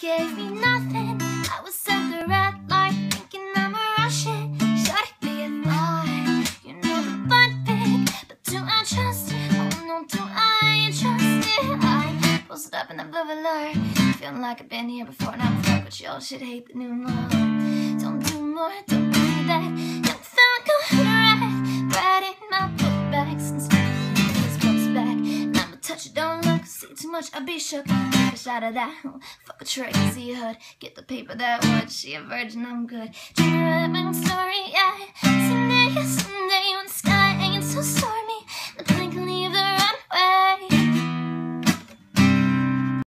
gave me nothing. I was at the red light, thinking I'ma rush it. Should it be a lie? You know the butt big, but do I trust it? Oh no, do I trust it? I posted up in the blue velour, feeling like I've been here before, not before, but y'all should hate the new love. See too much, I be shook. Take a shot of that. Fuck a crazy hood. Get the paper that would. She a virgin, I'm good. Dream a story, yeah.